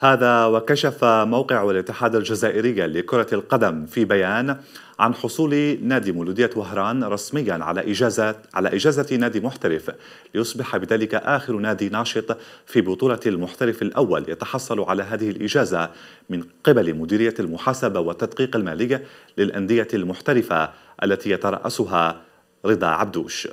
هذا وكشف موقع الاتحاد الجزائري لكرة القدم في بيان عن حصول نادي مولودية وهران رسميا على إجازة على إجازة نادي محترف. ليصبح بذلك آخر نادي ناشط في بطولة المحترف الأول يتحصل على هذه الإجازة من قبل مديرية المحاسبة والتدقيق المالي للأندية المحترفة التي يترأسها رضا عبدوش.